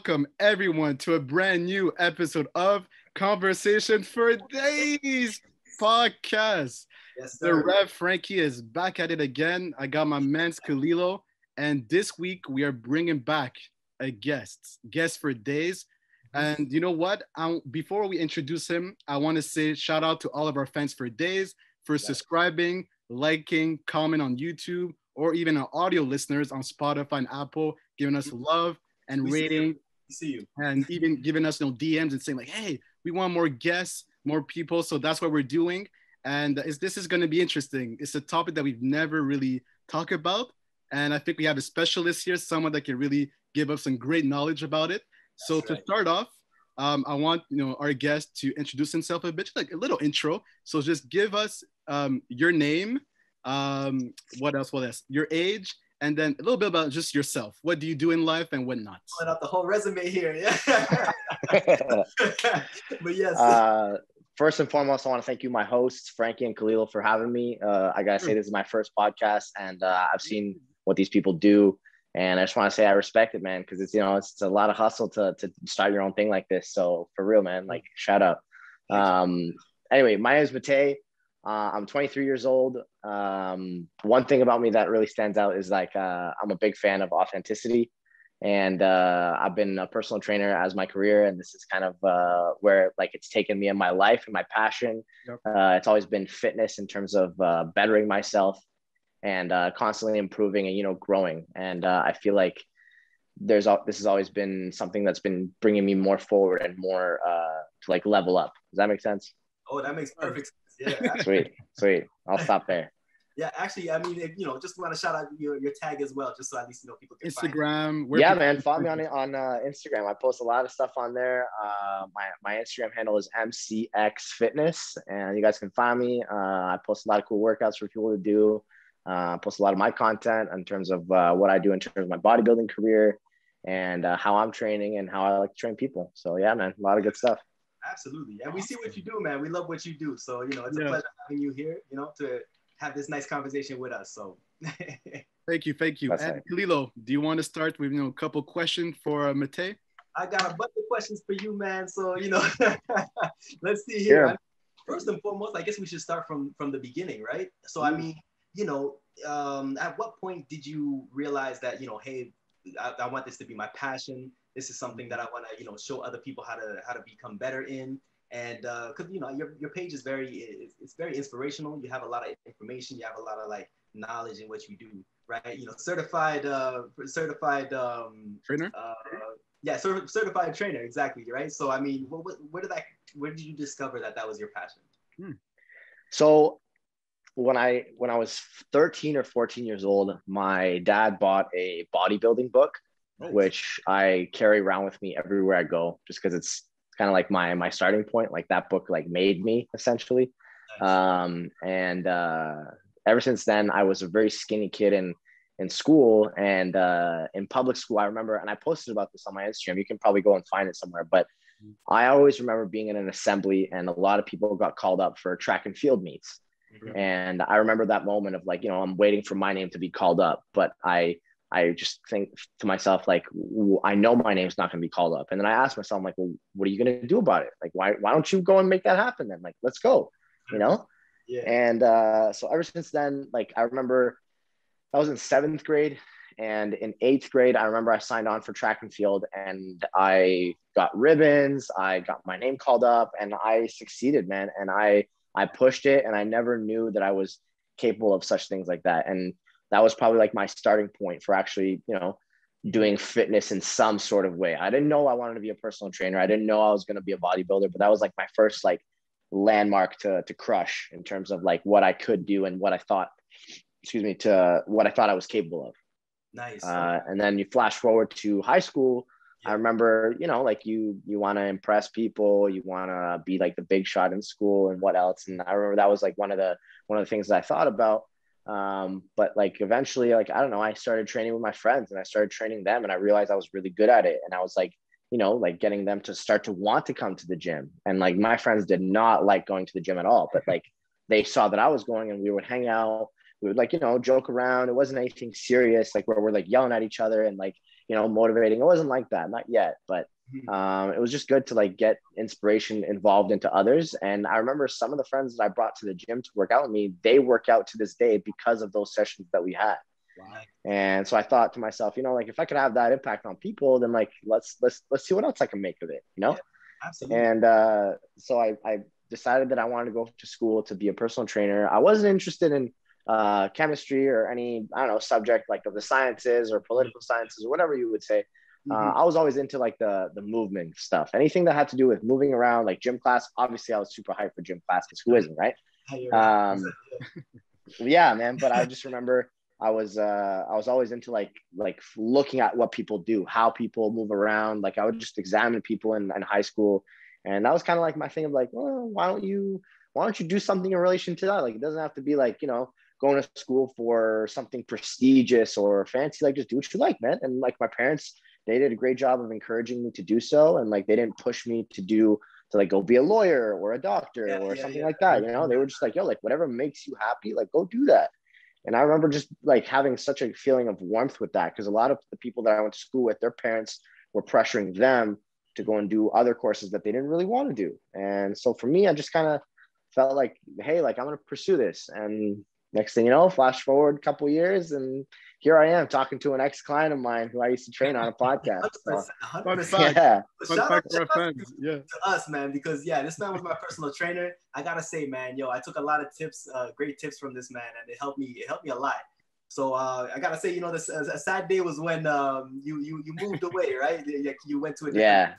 welcome, everyone to a brand new episode of Conversation for Days podcast. Yes, The. Rev Frankie is back at it again. I got my man's Kalilo, and this week we are bringing back a guest, guest for days. And you know what? Um, before we introduce him, I want to say shout out to all of our fans for days for subscribing, liking, comment on YouTube, or even our audio listeners on Spotify and Apple, giving us love and We rating see you. and even giving us you know DMs and saying like, hey, we want more guests, more people. So that's what we're doing. And is this is going to be interesting. It's a topic that we've never really talked about, and I think we have a specialist here, someone that can really give us some great knowledge about it. so That's to start off, um, I want you know our guest to introduce himself a bit, just like a little intro. So just give us um, your name, um, what else? What else? Your age, and then a little bit about just yourself. What do you do in life and what not? Pulling out the whole resume here. Yeah. but yes. uh, first and foremost, I want to thank you, my hosts, Frankie and Khalil, for having me. Uh, I gotta say, this is my first podcast, and uh, I've seen what these people do, and I just want to say I respect it, man, because it's you know it's a lot of hustle to to start your own thing like this. So for real, man, like shout out. Um, anyway, my name is Matei. Uh, I'm 23 years old. Um, one thing about me that really stands out is like uh, I'm a big fan of authenticity and uh, I've been a personal trainer as my career, and this is kind of uh, where like it's taken me in my life and my passion. Yep. Uh, it's always been fitness in terms of uh, bettering myself and uh, constantly improving and you know growing. And uh, I feel like there's al- this has always been something that's been bringing me more forward and more uh, to like level up. Does that make sense? oh, that makes perfect sense. Yeah. Sweet, sweet. I'll stop there. Yeah. Actually, I mean, if, you know, just want to shout out your, your tag as well, just so at least you know people can. Instagram. where yeah, man. Follow me on on uh, Instagram. I post a lot of stuff on there. Uh, my my Instagram handle is mcx fitness, and you guys can find me. Uh, I post a lot of cool workouts for people to do. Uh, I post a lot of my content in terms of uh, what I do in terms of my bodybuilding career and uh, how I'm training and how I like to train people. So yeah, man, a lot of good stuff. Absolutely. And we see what you do, man. We love what you do. So, you know, it's a pleasure having you here, you know, to have this nice conversation with us. So, Thank you, thank you. That's And right. Kalilo, do you want to start with you know a couple questions for uh, Matei? I got a bunch of questions for you, man. So, you know, let's see here. Yeah. First and foremost, I guess we should start from from the beginning, right? So, I mean, you know, um, at what point did you realize that, you know, hey, I, I want this to be my passion. This is something that I want to, you know, show other people how to how to become better in. And because you know your, your page is very it's, it's very inspirational. You have a lot of information. You have a lot of like knowledge in what you do, right? You know, certified uh, certified um, Trainer? uh, yeah, cer- certified trainer, exactly, right? So, I mean, what, what, where did that, where did you discover that that was your passion? So when I when I was 13 or 14 years old, my dad bought a bodybuilding book, which I carry around with me everywhere I go, just because it's kind of like my my starting point. Like that book like made me essentially. Um, and uh, ever since then, I was a very skinny kid in in school and uh, in public school. I remember, and I posted about this on my Instagram. You can probably go and find it somewhere, but. I always remember being in an assembly and a lot of people got called up for track and field meets. Mhm. And I remember that moment of like, you know, I'm waiting for my name to be called up, but I, I just think to myself, like, I know my name's not going to be called up. And then I asked myself, I'm like, well, what are you going to do about it? Like, why, why don't you go and make that happen then? Like, let's go, you know? Yeah. And uh, so ever since then, like, I remember I was in seventh grade and in eighth grade, I remember I signed on for track and field and I got ribbons, I got my name called up and I succeeded, man. And I, I pushed it and I never knew that I was capable of such things like that. And that was probably like my starting point for actually, you know, doing fitness in some sort of way. I didn't know I wanted to be a personal trainer. I didn't know I was going to be a bodybuilder, but that was like my first like landmark to to crush in terms of like what I could do and what I thought, excuse me, to what I thought I was capable of. nice. Uh, and then you flash forward to high school. I remember, you know, like you you want to impress people, you want to be like the big shot in school, and what else? And I remember that was like one of the one of the things that I thought about. Um, but like eventually, like I don't know, I started training with my friends, and I started training them, and I realized I was really good at it, and I was like, you know, like getting them to start to want to come to the gym. And like my friends did not like going to the gym at all, but like they saw that I was going, and we would hang out, we would like, you know, joke around. It wasn't anything serious, like where we're like yelling at each other and like, you know, motivating. It wasn't like that, not yet. But. Um, it was just good to like get inspiration involved into others. And I remember some of the friends that I brought to the gym to work out with me, they work out to this day because of those sessions that we had. Wow. And so I thought to myself, you know, like if I could have that impact on people, then like let's let's let's see what else I can make of it, you know. Absolutely. And uh, so I I decided that I wanted to go to school to be a personal trainer. I wasn't interested in uh, chemistry or any I don't know subject like of the sciences or political sciences or whatever you would say. Uh, Mhm. I was always into like the the movement stuff. Anything that had to do with moving around, like gym class. Obviously, I was super hyped for gym class because who isn't, right? Um, yeah, man. But I just remember I was uh, I was always into like like looking at what people do, how people move around. Like I would just examine people in, in high school, and that was kind of like my thing of like, well, why don't you why don't you do something in relation to that? Like it doesn't have to be like you know going to school for something prestigious or fancy. Like just do what you like, man. And like my parents, they did a great job of encouraging me to do so, and like they didn't push me to do to like go be a lawyer or a doctor Yeah, or yeah, something yeah. like that. You know, they were just like, yo, like whatever makes you happy, like go do that. And I remember just like having such a feeling of warmth with that because a lot of the people that I went to school with, their parents were pressuring them to go and do other courses that they didn't really want to do. And so for me, I just kind of felt like, hey, like I'm going to pursue this. And next thing you know, flash forward a couple years, and here I am talking to an ex client of mine who I used to train on a podcast. 100%, 100%. Fun fact. yeah, Shout out- for our shout out fans. Yeah. to us, man, because yeah, this man was my personal trainer. I gotta say, man, yo, I took a lot of tips, uh, great tips from this man, and it helped me. It helped me a lot. So uh, I gotta say, you know, this a sad day was when um, you you you moved away, right? You, you went to a different- yeah,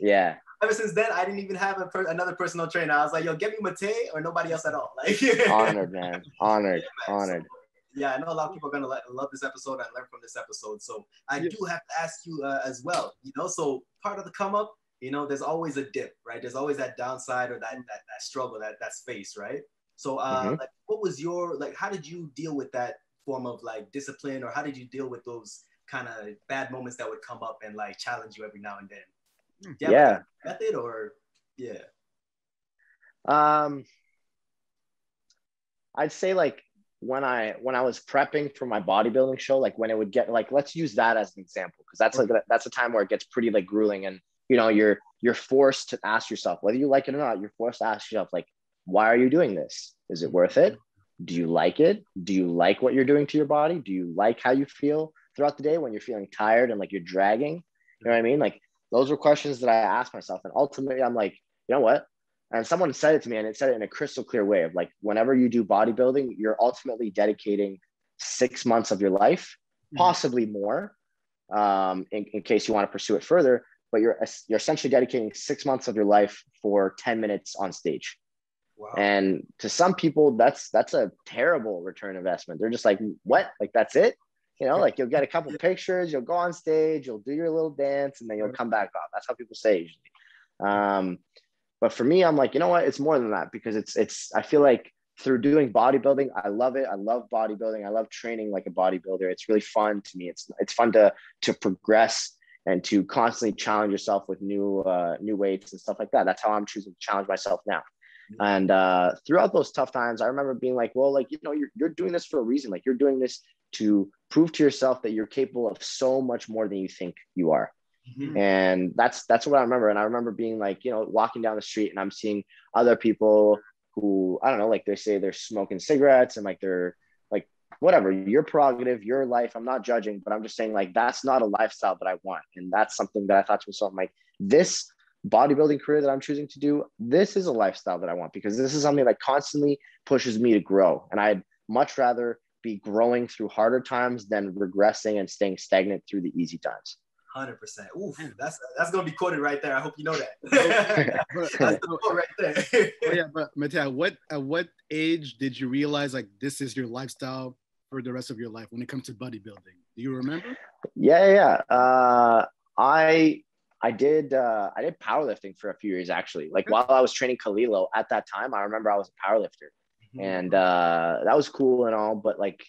yeah. Ever since then, I didn't even have a per- another personal trainer. I was like, yo, get me Matei or nobody else at all. Like Honored, man. Honored, man. honored. So, yeah, I know a lot of people are gonna le- love this episode and learn from this episode. So I Yeah. do have to ask you uh, as well. You know, so part of the come up, you know, there's always a dip, right? There's always that downside or that that, that struggle, that that space, right? So, uh, Mhm. like, what was your like? How did you deal with that form of like discipline, or how did you deal with those kind of bad moments that would come up and like challenge you every now and then? Hmm. Yeah. method or yeah. Um, I'd say like when I when I was prepping for my bodybuilding show, like when it would get like let's use that as an example because that's like that's a time where it gets pretty like grueling and you know you're you're forced to ask yourself whether you like it or not. You're forced to ask yourself like, why are you doing this? Is it worth it? Do you like it? Do you like what you're doing to your body? Do you like how you feel throughout the day when you're feeling tired and like you're dragging? You know what I mean? Like those were questions that I asked myself, and ultimately I'm like, you know what? And someone said it to me and it said it in a crystal clear way of like whenever you do bodybuilding you're ultimately dedicating six months of your life Mhm. possibly more um, in, in case you want to pursue it further but you're you're essentially dedicating six months of your life for 10 minutes on stage. Wow. and to some people that's that's a terrible return investment. They're just like what? Like that's it? You know like you'll get a couple pictures you'll go on stage you'll do your little dance and then you'll come back off that's how people say usually. Um, but for me i'm like you know what? It's more than that because it's it's i feel like through doing bodybuilding i love it. I love bodybuilding. I love training like a bodybuilder. It's really fun to me. It's it's fun to to progress and to constantly challenge yourself with new uh, new weights and stuff like that. That's how i'm choosing to challenge myself now. And uh, throughout those tough times i remember being like well like you know you're, you're doing this for a reason. Like you're doing this to prove to yourself that you're capable of so much more than you think you are Mhm. and that's that's what I remember. And I remember being like, you know, walking down the street and I'm seeing other people who I don't know, like they say they're smoking cigarettes and like they're like whatever, your prerogative, your life. I'm not judging, but I'm just saying like that's not a lifestyle that I want. And that's something that I thought to myself, I'm like, this bodybuilding career that I'm choosing to do, this is a lifestyle that I want because this is something that constantly pushes me to grow. And I'd much rather be growing through harder times than regressing and staying stagnant through the easy times. Hundred percent. Oof, that's that's gonna be quoted right there. I hope you know that. But, that's the quote right there. oh yeah, but Mateo, what at what age did you realize like this is your lifestyle for the rest of your life when it comes to bodybuilding? Do you remember? Yeah, yeah. yeah. Uh, I I did uh, I did powerlifting for a few years actually. Like while I was training Kalilo at that time, I remember I was a powerlifter, and uh, that was cool and all. But like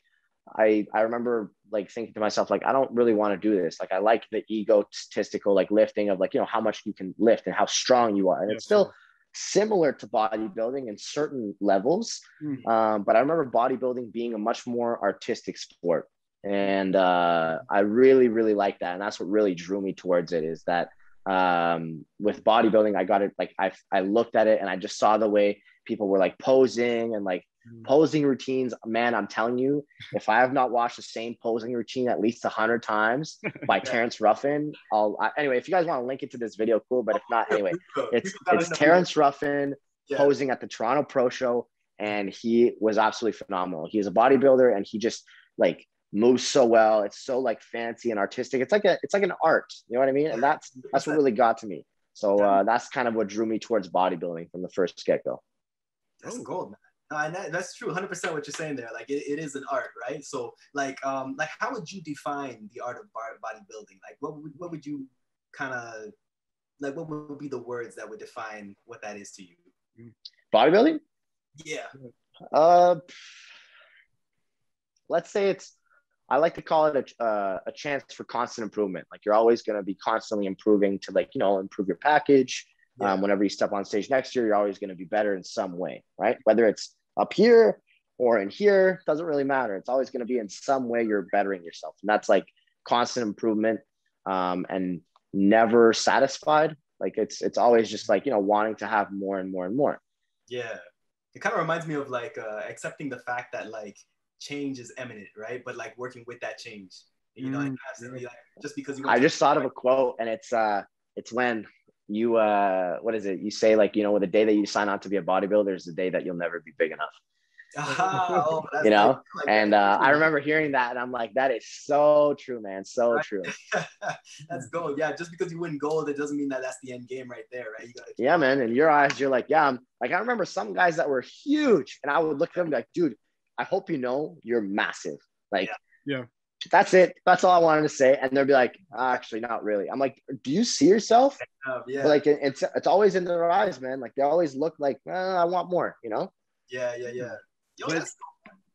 I I remember like thinking to myself like I don't really want to do this. Like I like the egotistical like lifting of like you know how much you can lift and how strong you are, and it's still similar to bodybuilding in certain levels. Mm. Um, but I remember bodybuilding being a much more artistic sport. And uh, I really, really like that. And that's what really drew me towards it is that um, with bodybuilding, I got it like I, I looked at it and I just saw the way people were like posing and like. Posing routines. Man, I'm telling you, if I have not watched the same posing routine at least a hundred times by Terrence Ruffin, I'll I, anyway. If you guys want to link it to this video, cool. But if not, anyway, it's it's. Terrence Ruffin posing at the Toronto Pro Show, and he was absolutely phenomenal. He's a bodybuilder, and he just like moves so well. It's so like fancy and artistic. It's like a it's like an art. You know what I mean? And that's that's what really got to me. So uh, that's kind of what drew me towards bodybuilding from the first get go. That's gold, man. No, and that, that's true, 100% what you're saying there. Like it, it is an art, right? So like um like how would you define the art of bar- bodybuilding? Like what would what would you kind of like what would be the words that would define what that is to you? Bodybuilding? Yeah. Uh, let's say it's. I like to call it a uh, a chance for constant improvement. Like you're always going to be constantly improving to like you know improve your package. Yeah. Um, whenever you step on stage next year, you're always going to be better in some way, right? Whether it's up here or in here, doesn't really matter. It's always going to be in some way you're bettering yourself, and that's like constant improvement um, and never satisfied. Like it's it's always just like you know wanting to have more and more and more. Yeah. It kind of reminds me of like uh, accepting the fact that like change is imminent, right? But like working with that change. You know, like, Mm, constantly, like, just because you I just thought of a quote, and it's uh, it's when you uh, what is it? You say like, you know, with the day that you sign on to be a bodybuilder is the day that you'll never be big enough. Oh, You know, like- like And that. uh, I remember hearing that, and I'm like, that is so true, man, so Right. true. that's gold. Yeah, just because you win gold, it doesn't mean that that's the end game right there, right? You gotta Yeah, man. In your eyes, you're like, yeah. I'm like, I remember some guys that were huge, and I would look at them like, dude, I hope you know you're massive. Like, Yeah. Yeah. That's it. That's all I wanted to say. And they'll be like, actually, not really. I'm like, do you see yourself? have. Yeah, like, it's it's always in their eyes, man. Like they always look like, uh, I want more. You know? yeah, yeah, yeah. Yo, But- that's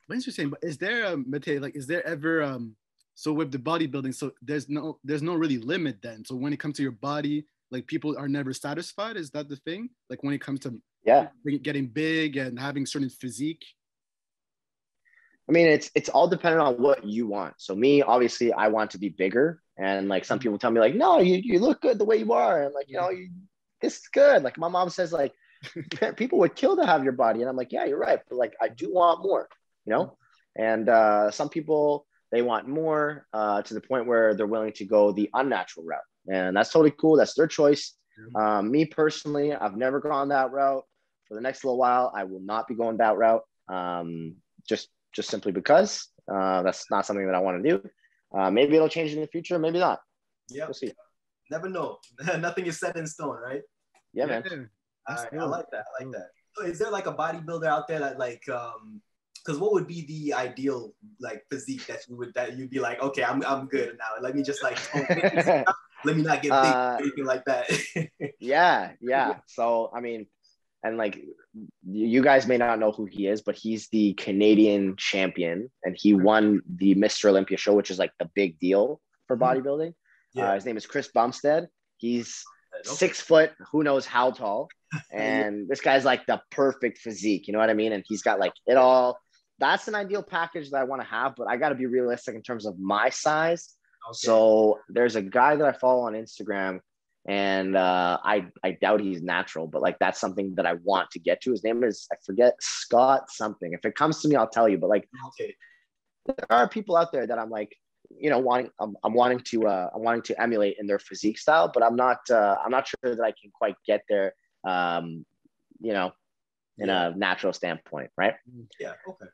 But interesting. But is there um Matei, like is there ever um so with the bodybuilding, so there's no there's no really limit then. So when it comes to your body, like people are never satisfied. Is that the thing? Like when it comes to Yeah. getting big and having certain physique. I mean, it's it's all dependent on what you want. So me, obviously, I want to be bigger, and like some people tell me, like, no, you you look good the way you are, and like, you know, you this is good. Like my mom says, like, people would kill to have your body, and I'm like, yeah, you're right, but like I do want more, you know. And uh, some people they want more uh, to the point where they're willing to go the unnatural route, and that's totally cool. That's their choice. Um, me personally, I've never gone that route. For the next little while, I will not be going that route. Um, just just simply because uh, that's not something that I want to do. Uh, maybe it'll change in the future, maybe not. yeah. We'll see. Never know. Nothing is set in stone, right? Yeah, man. All right, I like that. I like Dope. that. So is there like a bodybuilder out there that like um because what would be the ideal like physique that you would that you'd be like, okay, I'm I'm good now. Let me just like let me not get big Uh, or anything like that. yeah, yeah. So I mean, and like you guys may not know who he is, but he's the Canadian champion, and he won the Mr. Olympia show, which is like the big deal for Mhm. bodybuilding. Yeah. Uh, his name is Chris Bumstead. He's six foot, who knows how tall. And this guy's like the perfect physique, you know what I mean? And he's got like it all. That's an ideal package that I want to have, but I got to be realistic in terms of my size. Okay. So there's a guy that I follow on Instagram, and uh, I I doubt he's natural, but like that's something that I want to get to. His name is I forget Scott something. If it comes to me, I'll tell you. But like okay. there are people out there that I'm like, you know, wanting I'm, I'm wanting to uh, I'm wanting to emulate in their physique style, but I'm not uh, I'm not sure that I can quite get there. Um, you know, in Yeah. a natural standpoint, right? Yeah. Okay.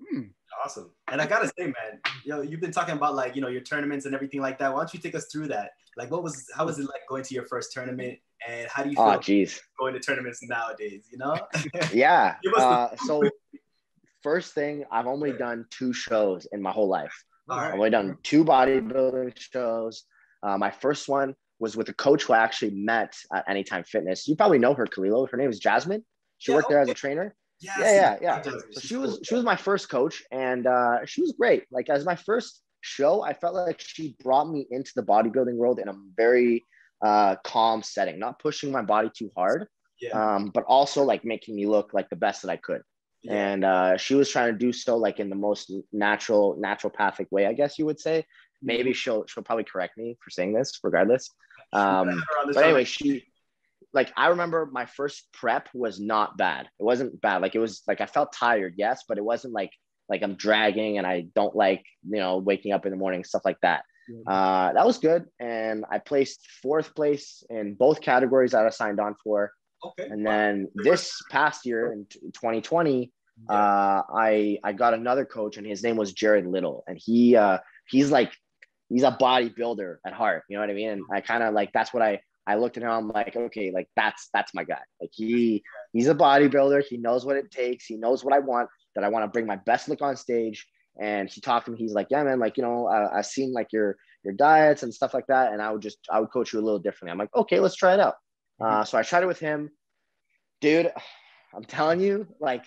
Hmm. Awesome. And I gotta say, man, yo, you've been talking about like you know your tournaments and everything like that. Why don't you take us through that? Like, what was how was it like going to your first tournament, and how do you feel Oh, geez. going to tournaments nowadays? You know? Yeah. Give Uh, so first thing, I've only done two shows in my whole life. All I've only done two bodybuilding shows. Uh, my first one was with a coach who I actually met at Anytime Fitness. You probably know her, Kalilo. Her name is Jasmine. She Yeah, worked there as a trainer. Yes, Yeah, yeah, yeah. So she was she was my first coach, and uh, she was great. Like as my first show, I felt like she brought me into the bodybuilding world in a very uh, calm setting, not pushing my body too hard. Yeah. um, but also like making me look like the best that I could. Yeah. And uh, she was trying to do so like in the most natural, naturopathic way, I guess you would say. Maybe she'll she'll probably correct me for saying this, regardless. Um, Her on the but anyway, she like I remember my first prep was not bad. It wasn't bad. Like it was like I felt tired, yes, but it wasn't like like I'm dragging and I don't like you know waking up in the morning stuff like that. Uh, that was good, and I placed fourth place in both categories that I signed on for. okay. And then this past year in t- 2020, uh, I I got another coach, and his name was Jared Little, and he uh, he's like he's a bodybuilder at heart. You know what I mean? And I kind of like that's what I I looked at him. I'm like, okay, like that's that's my guy. Like he he's a bodybuilder. He knows what it takes. He knows what I want. That I want to bring my best look on stage. And he talked to me. He's like, yeah, man. Like you know, I, I've seen like your your diets and stuff like that, and I would just I would coach you a little differently. I'm like, okay, let's try it out. Uh, so I tried it with him, dude. I'm telling you, like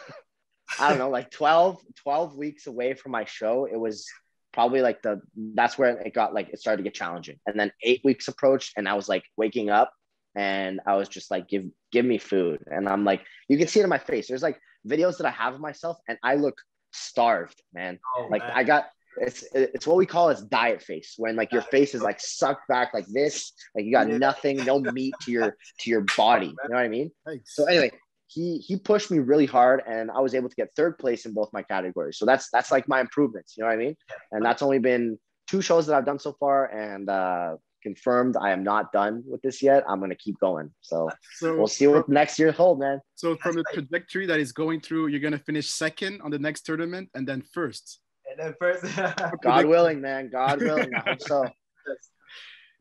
I don't know, like 12, 12 weeks away from my show, it was probably like the that's where it got like it started to get challenging. And then eight weeks approached, and I was like waking up and I was just like, give give me food. And I'm like, you can see it in my face. There's like videos that I have of myself, and I look starved, man. Oh, Like man. I got it's it's what we call as diet face when like your face is like sucked back like this like you got Yeah. nothing no meat to your to your body you know what i mean Thanks. so anyway he he pushed me really hard and i was able to get third place in both my categories. So that's that's like my improvements you know what i mean? And that's only been two shows that i've done so far and uh confirmed i am not done with this yet. I'm gonna keep going. So so, we'll see what next year hold man. So from the like- trajectory that he's going through, you're gonna finish second on the next tournament and then first. and then first, god willing man. God willing i hope so. That's,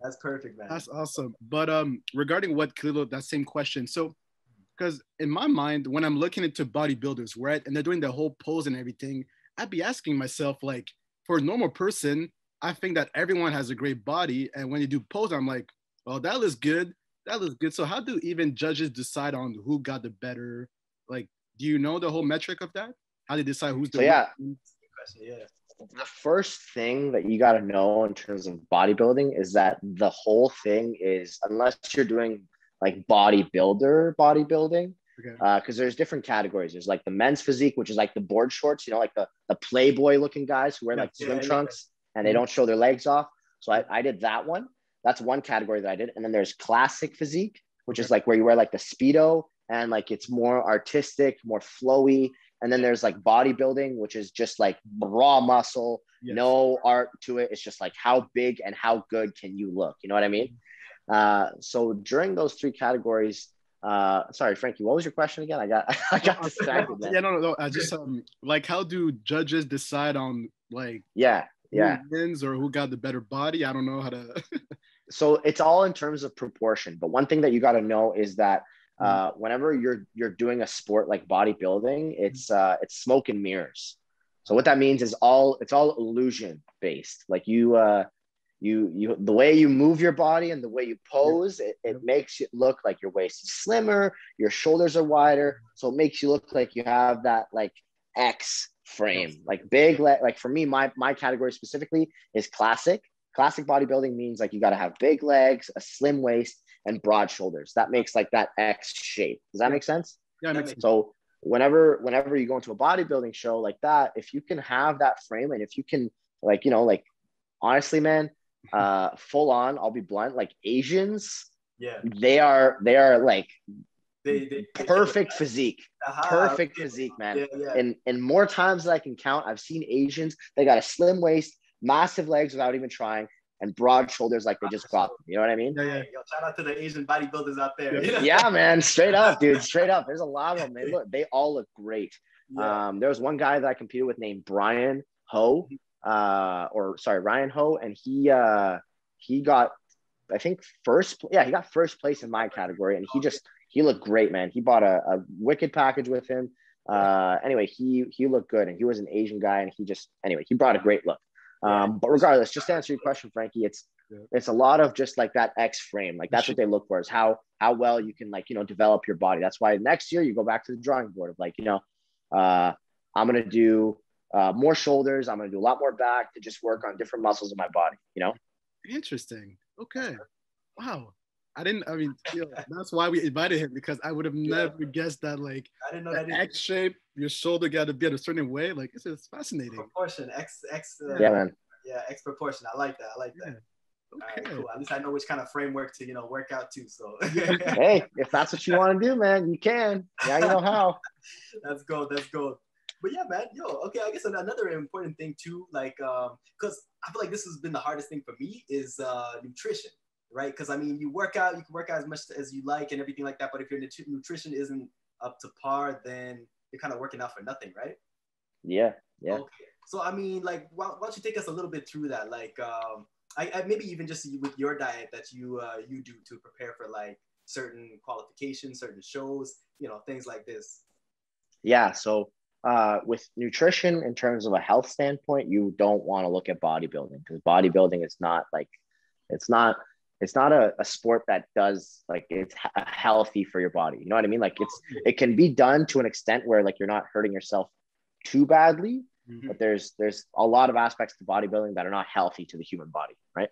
that's perfect, man. That's awesome. But um, regarding what Khalilo, that same question. So, because in my mind, when I'm looking into bodybuilders, right, and they're doing the whole pose and everything, I'd be asking myself, like, for a normal person, I think that everyone has a great body, and when you do pose, I'm like, well, that looks good. That looks good. So, how do even judges decide on who got the better? Like, do you know the whole metric of that? How they decide who's the So, yeah. Yeah. the first thing that you got to know in terms of bodybuilding is that the whole thing is unless you're doing like bodybuilder bodybuilding Okay. Uh, because there's different categories there's like the men's physique which is like the board shorts you know like the, the playboy looking guys who wear Yeah. like swim Yeah, yeah. trunks and they mm-hmm. don't show their legs off so I, I did that one that's one category that i did and then there's classic physique which is like where you wear like the speedo and like it's more artistic more flowy and then there's like bodybuilding which is just like raw muscle Yes. no art to it. It's just like how big and how good can you look? You know what I mean? Mm-hmm. Uh, so during those three categories, uh, sorry, Frankie, what was your question again? I got I got distracted. man. Yeah, no, no, no. I just um, like, how do judges decide on like Yeah, yeah. wins or who got the better body? I don't know how to. So it's all in terms of proportion. But one thing that you got to know is that uh, whenever you're you're doing a sport like bodybuilding, it's uh, it's smoke and mirrors. So what that means is all it's all illusion based. Like you uh, you you the way you move your body and the way you pose, it, it makes it look like your waist is slimmer, your shoulders are wider, so it makes you look like you have that like X frame, like big leg. Like for me, my my category specifically is classic. Classic bodybuilding means like you got to have big legs, a slim waist, and broad shoulders. That makes like that X shape. Does that make sense? Yeah, it makes makes- So whenever whenever you go into a bodybuilding show like that, if you can have that frame and if you can like you know like honestly, man, uh, full on, I'll be blunt, like Asians, Yeah. they are they are like They, they, they perfect physique, Aha, perfect okay. physique, man. Yeah, yeah. And and more times than I can count, I've seen Asians. They got a slim waist, massive legs without even trying, and broad shoulders like they just got them. You know what I mean? Yeah, yeah. Yo, shout out to the Asian bodybuilders out there. Yeah. Yeah, man. Straight up, dude. Straight up. There's a lot of them. They look. They all look great. Yeah. Um, there was one guy that I competed with named Brian Ho, uh, or sorry, Ryan Ho, and he uh, he got, I think first, yeah, he got first place in my category, and he just he looked great, man. He bought a, a wicked package with him. Uh, anyway, he he looked good, and he was an Asian guy, and he just anyway he brought a great look. Um, but regardless, just to answer your question, Frankie, it's it's a lot of just like that X frame, like that's what they look for is how how well you can like you know develop your body. That's why next year you go back to the drawing board of like you know, uh, I'm gonna do uh, more shoulders. I'm gonna do a lot more back to just work on different muscles in my body. You know, Interesting. Okay. Wow. I didn't. I mean, you know, that's why we invited him because I would have Yeah. never guessed that. Like I didn't know the that. X shape, your shoulder got to be at a certain way. Like this is fascinating. proportion, X, X. Uh, Yeah, man. yeah, X proportion. I like that. I like that. Yeah. All right, Okay. cool. At least I know which kind of framework to you know work out to. So Hey, if that's what you want to do, man, you can. Yeah, you know how. that's gold. That's gold. But yeah, man, yo, okay. I guess another important thing too, like, um, cause I feel like this has been the hardest thing for me is uh, nutrition, right? Cause I mean, you work out, you can work out as much as you like and everything like that. But if your nutri- nutrition isn't up to par, then you're kind of working out for nothing, right? Yeah, yeah. Okay. So I mean, like, why, why don't you take us a little bit through that? Like, um, I, I maybe even just with your diet that you uh, you do to prepare for like certain qualifications, certain shows, you know, things like this. Yeah. So uh, with nutrition, in terms of a health standpoint, you don't want to look at bodybuilding because bodybuilding is not like it's not it's not a, a sport that does like it's he- healthy for your body. You know what I mean? Like it's it can be done to an extent where like you're not hurting yourself too badly, Mhm. but there's there's a lot of aspects to bodybuilding that are not healthy to the human body, right?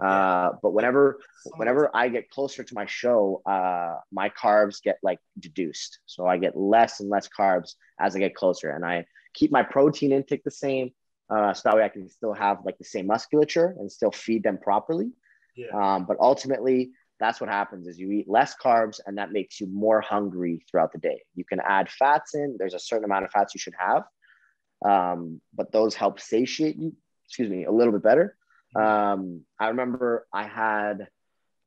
Uh, but whenever whenever I get closer to my show, uh, my carbs get like deduced. So I get less and less carbs as I get closer, and I keep my protein intake the same, uh, so that way I can still have like the same musculature and still feed them properly. Yeah. Um, but ultimately, that's what happens: is you eat less carbs, and that makes you more hungry throughout the day. You can add fats in. There's a certain amount of fats you should have, um, but those help satiate you. Excuse me, a little bit better. Um, I remember I had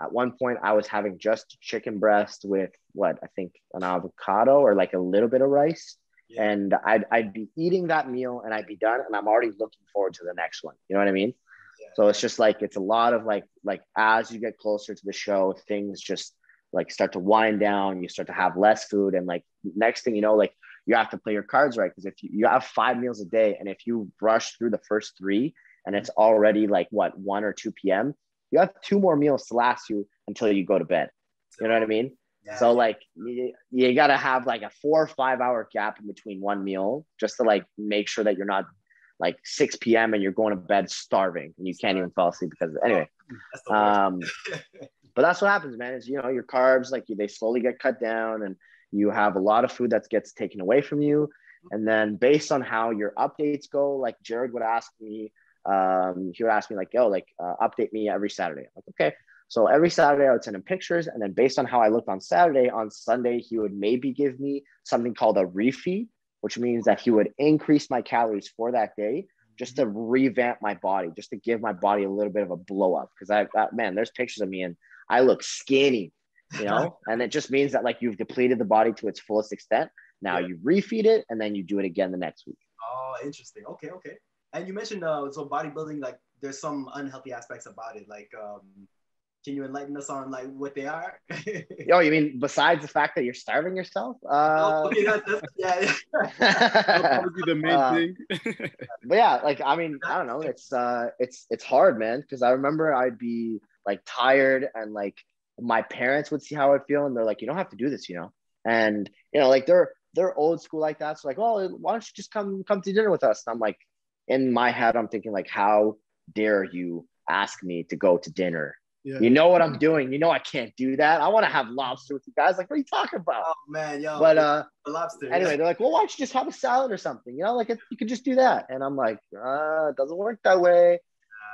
at one point I was having just chicken breast with what I think an avocado or like a little bit of rice. Yeah. And I'd, I'd be eating that meal and I'd be done and I'm already looking forward to the next one. You know what I mean? Yeah. So it's just like it's a lot of like like as you get closer to the show, things just like start to wind down. You start to have less food, and like next thing you know, like you have to play your cards right because if you, you have five meals a day, and if you rush through the first three, and it's already like what one or two p.m., you have two more meals to last you until you go to bed. You know what I mean? Yeah. So like you, you got to have like a four or five hour gap in between one meal just to like make sure that you're not like 6 p.m. and you're going to bed starving and you can't even fall asleep because anyway. Um, but that's what happens, man. Is you know your carbs like they slowly get cut down and you have a lot of food that gets taken away from you. And then based on how your updates go, like Jared would ask me, um, he would ask me like, "Yo, like uh, update me every Saturday." I'm like, okay. So every Saturday I would send him pictures, and then based on how I looked on Saturday, on Sunday he would maybe give me something called a refeed, which means that he would increase my calories for that day just to revamp my body, just to give my body a little bit of a blow up. Because I, I, man, there's pictures of me and I look skinny, you know, and it just means that like you've depleted the body to its fullest extent. Now Yeah. you refeed it, and then you do it again the next week. Oh, interesting. Okay, okay. And you mentioned uh, so bodybuilding, like there's some unhealthy aspects about it. Like, um, can you enlighten us on like what they are? Oh, you mean besides the fact that you're starving yourself? Oh, Uh, okay, that, that's, yeah, yeah. That'll probably be the main Uh, thing. but yeah, like I mean, I don't know. It's uh, it's it's hard, man. Because I remember I'd be like tired, and like my parents would see how I feel, and they're like, "You don't have to do this," you know. And you know, like they're they're old school like that. So like, oh, why don't you just come come to dinner with us? And I'm like, in my head, I'm thinking like, how dare you ask me to go to dinner? yeah. You know what I'm doing. You know I can't do that. I want to have lobster with you guys. Like, what are you talking about? Oh man, yo. But uh, the lobster. anyway, they're like, well, why don't you just have a salad or something? You know, like it, you could just do that. And I'm like, uh, it doesn't work that way.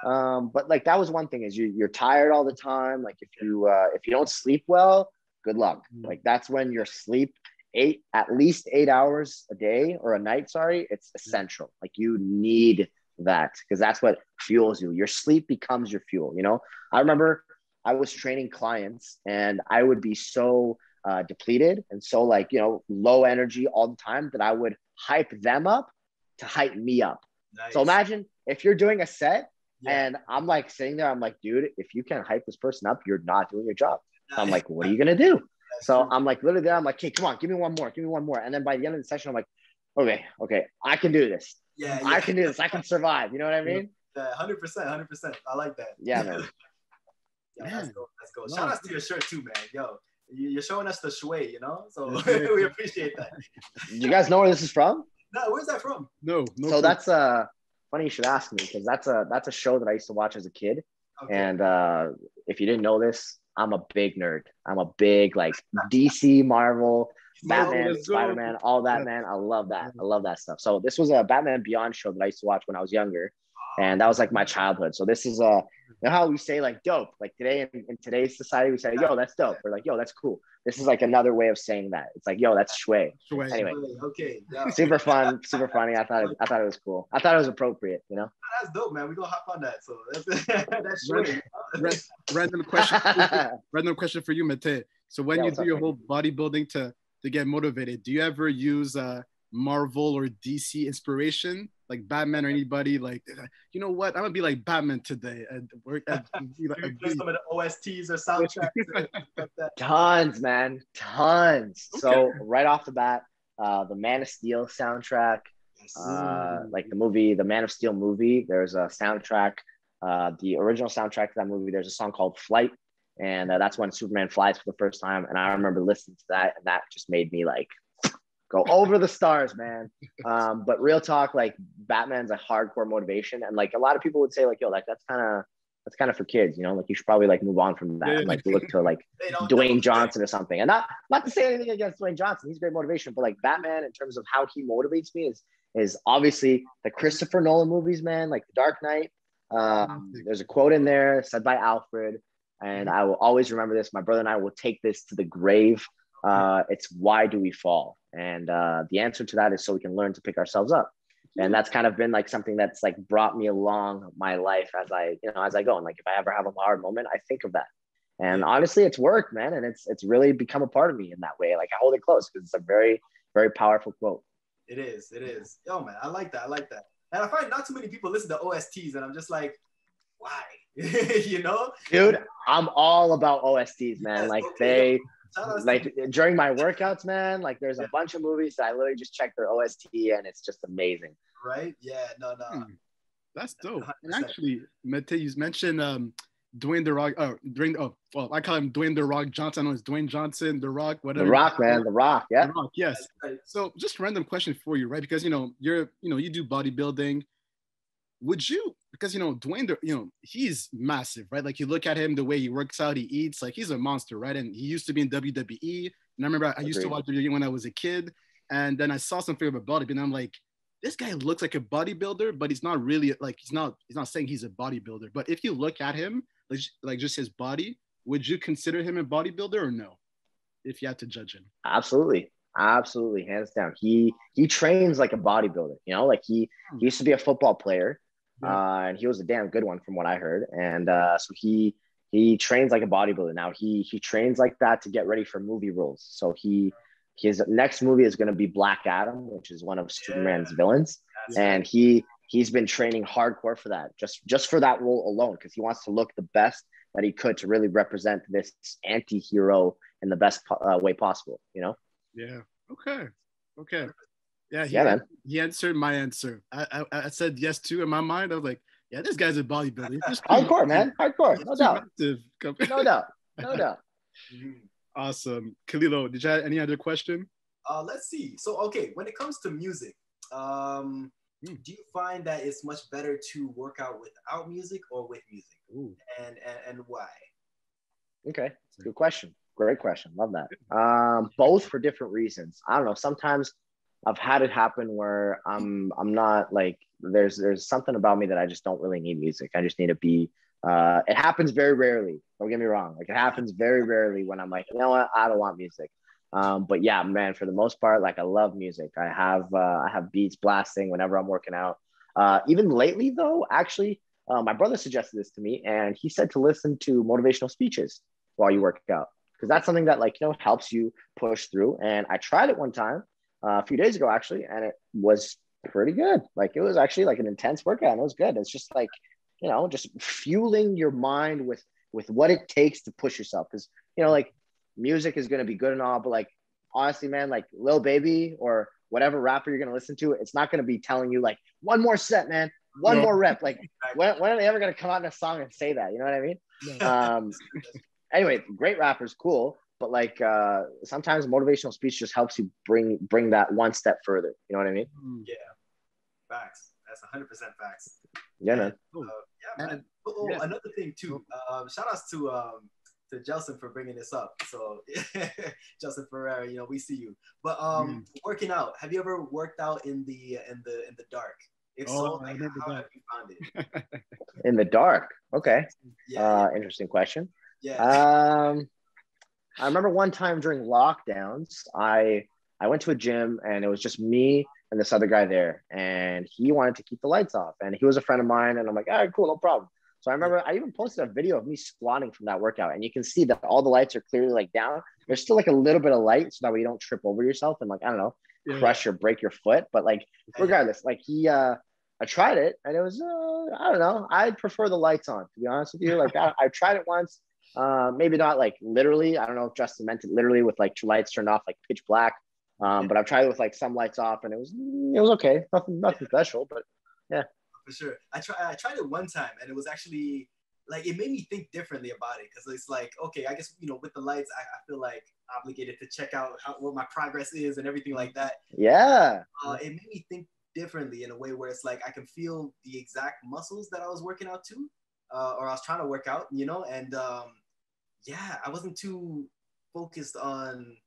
Um, but like that was one thing is you you're tired all the time. Like if you uh, if you don't sleep well, good luck. Mm. Like that's when your sleep eight at least eight hours a day or a night. Sorry, it's essential. Like you need that because that's what fuels you. Your sleep becomes your fuel. You know, I remember I was training clients and I would be so uh, depleted and so like you know low energy all the time that I would hype them up to hype me up. Nice. So imagine if you're doing a set Yeah. and I'm like sitting there, I'm like, dude, if you can't hype this person up, you're not doing your job. So I'm like, what are you gonna do? That's So true. I'm like literally there. I'm like, hey, come on, give me one more, give me one more. And then by the end of the session, I'm like, okay, okay, I can do this. yeah, yeah, I can do this. I can survive. You know what I mean? hundred percent, hundred percent. I like that. Yeah, man. Yeah, let's go. Let's go. No. Shout out to your shirt too, man. Yo, you- you're showing us the schway, you know. So we appreciate that. You guys know where this is from? No, where's that from? no, no. so clue. that's uh funny you should ask me because that's a that's a show that I used to watch as a kid. Okay. And uh, if you didn't know this, I'm a big nerd. I'm a big like DC, Marvel, Batman. Spider Man, all that, man. I love that. I love that stuff. So this was a Batman Beyond show that I used to watch when I was younger, and that was like my childhood. So this is a you know how we say like dope, like today in, in today's society we say yo that's dope, or like yo that's cool. This is like another way of saying that. It's like yo that's schway. Sure. Anyway. Okay, yeah. Super fun, super funny. I thought it, I thought it was cool. I thought it was appropriate. You know. that's dope, man. We gonna hop on that. So that's that's Right. short. Right. Random question. random question for you, Matei. So when Yeah, you do up, your man? whole bodybuilding to to get motivated, do you ever use uh Marvel or DC inspiration, like Batman or anybody? Like, you know what? I'm gonna be like Batman today, and work. And be like, Maybe some of the OSTs or soundtracks. or. Tons, man, tons. So right off the bat, uh, the Man of Steel soundtrack, uh, like the movie, the Man of Steel movie. There's a soundtrack. Uh, the original soundtrack to that movie. There's a song called Flight, and uh, that's when Superman flies for the first time. And I remember listening to that, and that just made me like go over the stars, man. Um, but real talk, like Batman's a hardcore motivation, and like a lot of people would say, like, yo, like that's kind of that's kind of for kids, you know. Like you should probably like move on from that and like look to like Dwayne Johnson or something. And not not to say anything against Dwayne Johnson, he's great motivation, but like Batman in terms of how he motivates me is is obviously the Christopher Nolan movies, man, like The Dark Knight. Um, there's a quote in there said by Alfred, and I will always remember this. My brother and I will take this to the grave. Uh, it's why do we fall? And uh, the answer to that is so we can learn to pick ourselves up. And that's kind of been like something that's like brought me along my life as I, you know, as I go. And like if I ever have a hard moment, I think of that. And honestly, it's worked, man. And it's it's really become a part of me in that way. Like I hold it close because it's a very, very powerful quote. It is. It is. Yo, man, I like that. I like that. And I find not too many people listen to OSTs, and I'm just like, why? you know, Dude, I'm all about OSTs, man. Yes, Like okay. they Shout outs to- like during my workouts, man, like there's Yeah. a bunch of movies that I literally just check their OST and it's just amazing. right? Yeah. No, no. Hmm. That's dope. And 100%. actually, Matei, you mentioned um, Dwayne the Rock. Oh, Dwayne. Oh, well, I call him Dwayne the Rock Johnson. I know it's Dwayne Johnson, the Rock, whatever. The Rock, man, The Rock, yeah. The Rock, yes. So, just random question for you, right? Because you know you're, you know, you do bodybuilding. Would you? Because you know Dwayne, you know, he's massive, right? Like you look at him, the way he works out, he eats, like he's a monster, right? And he used to be in WWE. And I remember I used to watch WWE when I was a kid, and then I saw something about bodybuilding. And I'm like, this guy looks like a bodybuilder, but he's not really like he's not he's not saying he's a bodybuilder. But if you look at him, like like just his body, would you consider him a bodybuilder or no? If you had to judge him. Absolutely. Absolutely, hands down. He he trains like a bodybuilder, you know, like he, he hmm. used to be a football player, Yeah. uh, and he was a damn good one from what I heard. And uh, so he he trains like a bodybuilder. Now he he trains like that to get ready for movie roles. So he his next movie is going to be Black Adam, which is one of Superman's villains, That's and he he's been training hardcore for that, just just for that role alone, because he wants to look the best that he could to really represent this anti-hero in the best uh, way possible. You know. Yeah. Okay. Okay. Yeah. He, Yeah, man. he answered my answer. I, I I said yes too in my mind. I was like, yeah, this guy's a bodybuilder. He's just too Hardcore, man. Hardcore. He's No doubt. No doubt. No doubt. Awesome. Kalilo, did you have any other question? Uh, let's see. So, okay, when it comes to music, um, Hmm. do you find that it's much better to work out without music or with music, Ooh. and and, and why? Okay. Good question. Great question. Love that. Um, both for different reasons. I don't know. Sometimes I've had it happen where I'm I'm not like there's there's something about me that I just don't really need music. I just need to be uh it happens very rarely. Don't get me wrong. Like it happens very rarely when I'm like, you know what, I don't want music. Um, but yeah, man, for the most part, like I love music. I have uh, I have beats blasting whenever I'm working out. Uh, even lately though, actually, uh, my brother suggested this to me, and he said to listen to motivational speeches while you work out because that's something that like you know helps you push through. And I tried it one time uh, a few days ago actually, and it was pretty good. Like it was actually like an intense workout, and it was good. It's just like you know just fueling your mind with with what it takes to push yourself because you know like music is going to be good and all, but like honestly, man, like Lil Baby or whatever rapper you're going to listen to, it's not going to be telling you like one more set, man, one more rep. Like when, when are they ever going to come out in a song and say that? You know what I mean? Um, anyway, great rappers, cool. But like uh, sometimes motivational speech just helps you bring bring that one step further. You know what I mean? Yeah, Facts. That's 100% facts. Yeah, man. Uh, yeah, man. Oh, oh, yeah. another thing too. Um, shout outs to um, to Justin for bringing this up. So Justin Ferreira, you know, we see you. But um, mm. working out. Have you ever worked out in the in the in the dark? If oh, so, like, how have you found it? in the dark. Okay. Yeah, uh, yeah. Interesting question. Yeah. Um, I remember one time during lockdowns, I I went to a gym and it was just me and this other guy there, and he wanted to keep the lights off, and he was a friend of mine, and I'm like, all right, cool, no problem. So I remember I even posted a video of me squatting from that workout, and you can see that all the lights are clearly like down. There's still like a little bit of light, so that way you don't trip over yourself and like I don't know, yeah, crush or break your foot. But like regardless, like he, uh I tried it, and it was uh, I don't know. I prefer the lights on to be honest with you. Like I, I tried it once, uh, maybe not like literally. I don't know if Justin meant it literally with like two lights turned off, like pitch black. Um, but I've tried it with like some lights off, and it was it was okay. Nothing nothing special, but yeah for sure. I tried I tried it one time and it was actually like it made me think differently about it because it's like okay, I guess you know with the lights, I, I feel like obligated to check out how, what my progress is and everything like that. Yeah. Uh, it made me think differently in a way where it's like I can feel the exact muscles that I was working out to, uh, or I was trying to work out, you know, and um, yeah, I wasn't too focused on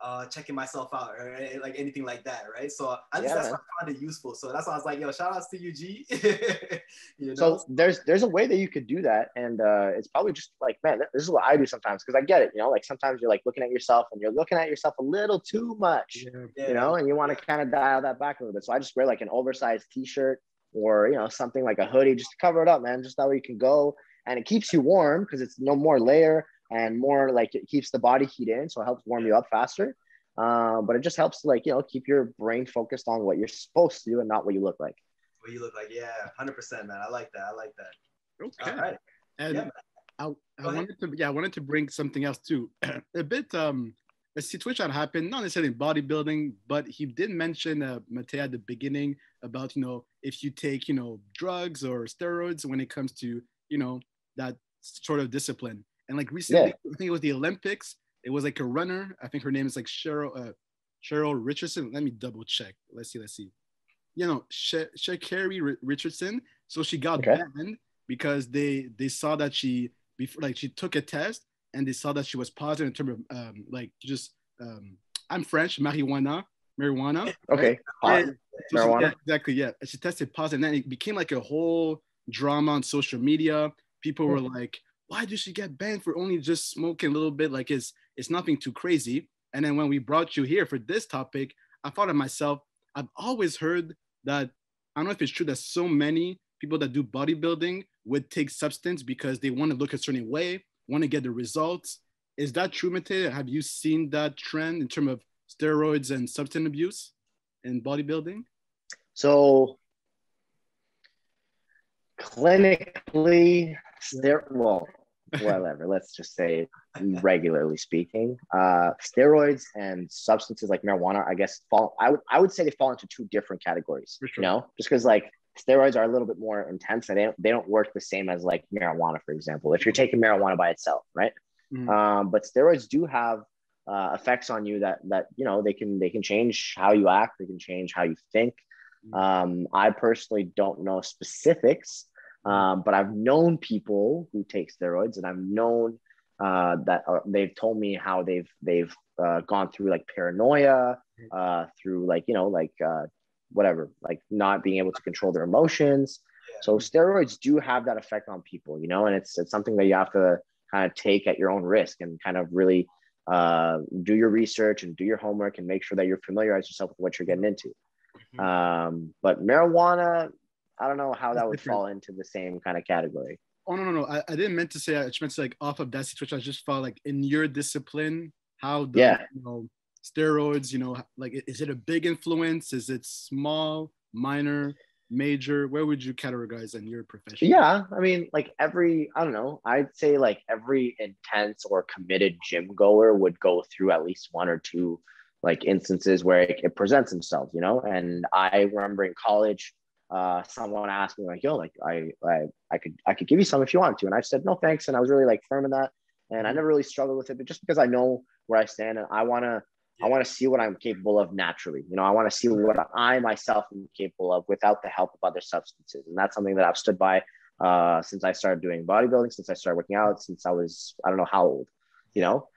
uh, checking myself out or eh, like anything like that, right? So at least yeah, that's man. I found it useful. So that's why I was like, yo, shout outs to UG. you know? So there's there's a way that you could do that, and uh, it's probably just like, man, this is what I do sometimes because I get it. You know, like sometimes you're like looking at yourself and you're looking at yourself a little too much, yeah. you know, and you want to kind of dial that back a little bit. So I just wear like an oversized T-shirt or you know something like a hoodie just to cover it up, man. Just that way you can go and it keeps you warm because it's no more layer and more like it keeps the body heat in, so it helps warm you up faster. Um, but it just helps to like you know keep your brain focused on what you're supposed to do and not what you look like. What you look like, yeah, hundred percent, man. I like that. I like that. Okay. All right. And yeah, I, I wanted to yeah I wanted to bring something else too. a bit um a situation happened not necessarily in bodybuilding, but he did mention uh, Matei at the beginning about you know if you take you know drugs or steroids when it comes to you know that sort of discipline. And like recently, yeah. I think it was the Olympics. It was like a runner. I think her name is like Cheryl uh, Cheryl Richardson. Let me double check. Let's see. Let's see. You know, Sha'Carri Richardson. So she got okay. banned because they they saw that she before like she took a test and they saw that she was positive in terms of um, like just um, I'm French marijuana marijuana. Okay. Right? So marijuana. She, yeah, exactly. Yeah. She tested positive, and then it became like a whole drama on social media. People were like, why did she get banned for only just smoking a little bit? Like it's it's nothing too crazy. And then when we brought you here for this topic, I thought of myself, I've always heard that I don't know if it's true that so many people that do bodybuilding would take substance because they want to look a certain way, want to get the results. Is that true, Matei? Have you seen that trend in terms of steroids and substance abuse in bodybuilding? So clinically, there well, whatever. let's just say regularly speaking, uh, steroids and substances like marijuana, I guess fall. I would I would say they fall into two different categories. Sure. You know, just because like steroids are a little bit more intense and they don't, they don't work the same as like marijuana, for example. If you're taking marijuana by itself, right? Mm-hmm. Um, but steroids do have uh, effects on you that that you know they can they can change how you act, they can change how you think. Mm-hmm. Um, I personally don't know specifics um, but I've known people who take steroids, and I've known uh, that uh, they've told me how they've they've uh, gone through like paranoia, uh, through like you know like uh, whatever, like not being able to control their emotions. So steroids do have that effect on people, you know, and it's it's something that you have to kind of take at your own risk and kind of really uh, do your research and do your homework and make sure that you're familiarize yourself with what you're getting into. Mm-hmm. Um, but marijuana, I don't know how that would different. fall into the same kind of category. Oh no no no! I, I didn't meant to say. I just meant to like off of that situation. I just felt like in your discipline, how the yeah. you know steroids. You know, like is it a big influence? Is it small, minor, major? Where would you categorize in your profession? Yeah, I mean, like every I don't know. I'd say like every intense or committed gym goer would go through at least one or two like instances where it, it presents themselves. You know, and I remember in college uh, someone asked me like, "Yo, like I, I, I could, I could give you some if you want to," and I said, "No, thanks," and I was really like firm in that, and I never really struggled with it, but just because I know where I stand and I want to, I want to see what I'm capable of naturally. You know, I want to see what I myself am capable of without the help of other substances, and that's something that I've stood by uh, since I started doing bodybuilding, since I started working out, since I was, I don't know how old. you know